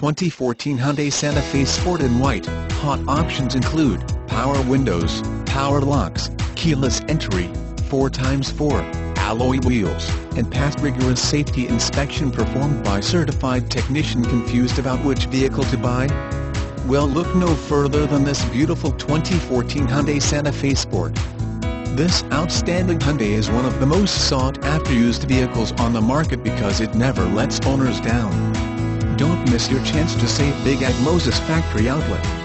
2014 Hyundai Santa Fe Sport in white. Hot options include, power windows, power locks, keyless entry, 4x4, alloy wheels, and passed rigorous safety inspection performed by certified technician confused about which vehicle to buy? Well look no further than this beautiful 2014 Hyundai Santa Fe Sport. This outstanding Hyundai is one of the most sought-after used vehicles on the market because it never lets owners down. Don't miss your chance to save big at Moses Factory Outlet.